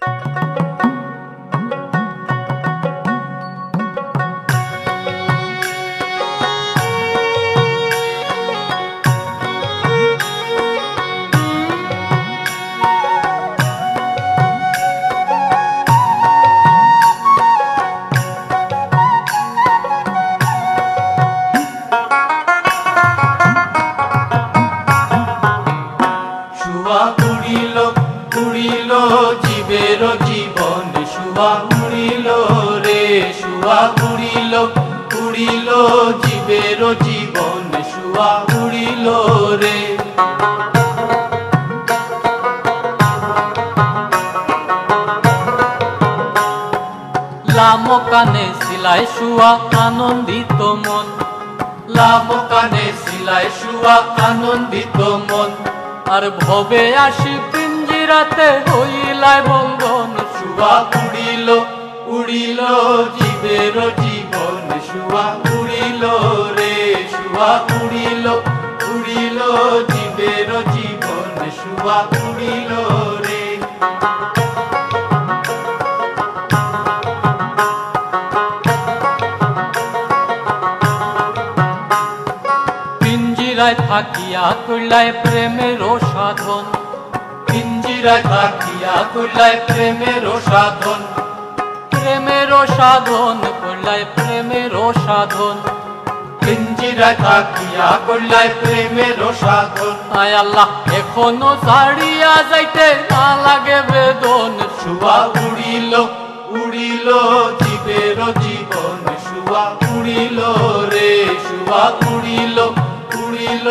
শুয়া জীবের জীবন শুয়া উড়িল রে শুয়া উড়িল উড়িল জীবের জীবন শুয়া উড়িল রে। লাম কানে সিলাই শুয়া আনন্দিত মন লাভ কানে সিলাই শুয়া আনন্দিত মন, আর ভবে আসি পিঞ্জিরাতে হইলাই বন্ধন শুয়া উড়িল উড়িল জীবের জীবন শুয়া উড়িল রে শুয়া উড়িল উড়িল জীবের জীবন শুয়া উড়িল রে। পিঞ্জিরায় থাকিয়া কইলাই প্রেমের সাধন পিঞ্জিরায় থাকিয়া তুলায় প্রেমের সাধন। প্রেমের সাধন কইলাই প্রেমের সাধন। পিঞ্জিরায় থাকিয়া করলায় প্রেমের সাধন। আয় আল্লাহ, এখনও ছাড়িয়া যাইতে না লাগে বেদন। শুয়া উড়িল উড়িল জীবের জীবন। শুয়া উড়িল রে শুয়া উড়িল উড়িল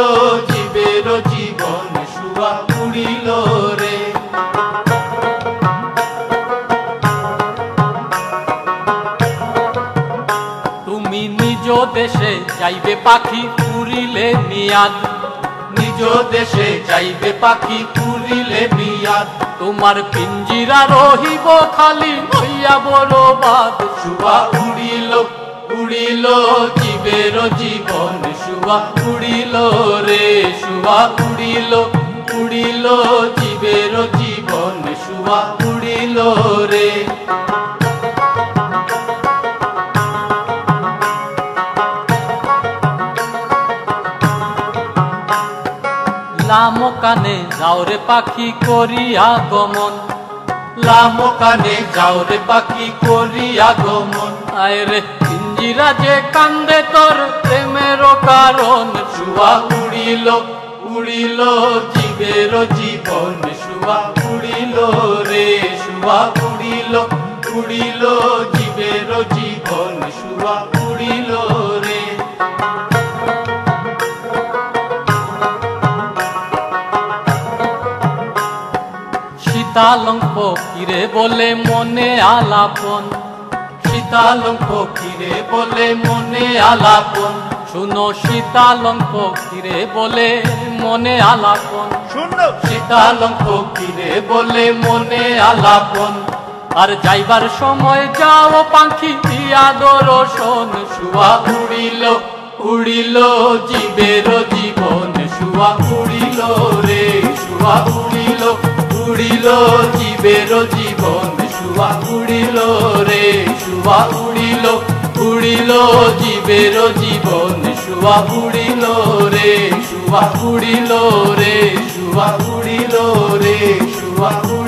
দেশে যাইবে পাখি পুরিলে মিয়াদ। নিজ দেশে যাইবে পাখি পুরিলে বিয়াদ তোমার পিঞ্জিরা রহিব খালি হইয়া বড় বাদ শুয়া উড়িল উড়িল জীবের জীবন। শুয়া উড়িল রে শুয়া উড়িল উড়িল জীবের জীবন। শুয়া উড়িল রে। লাম কানে যাওরে পাখি করিয়া গমন লাম কানে যাও রে পাখি করিয়া গমন আয় রে পিঞ্জিরা যে কান্দে তোর প্রেমের কারণ, শুয়া উড়িল উড়িল জীবের জীবন, শুয়া উড়িল রে, শুয়া উড়িল উড়িল জীবের জীবন, শুয়া শীতালঙ্ক কিরে বলে মনে আলাপন? শীতালঙ্ক কিরে বলে মনে আলাপন? শুনো শীতালঙ্ক কিরে বলে মনে আলাপন? শীতালঙ্ক কিরে বলে মনে আলাপন? আর যাইবার সময় যাও পাখি দিয়া দর্শন শুয়া উড়িল উড়িল জীবের জীবন শুয়া উড়িল রে শুয়া উড়িল উড়িল জীবের জীবন শুয়া উড়িল রে শুয়া উড়িল উড়িল জীবের জীবন শুয়া উড়িল রে শুয়া উড়িল রে শুয়া উড়িল রে শুয়া উড়িল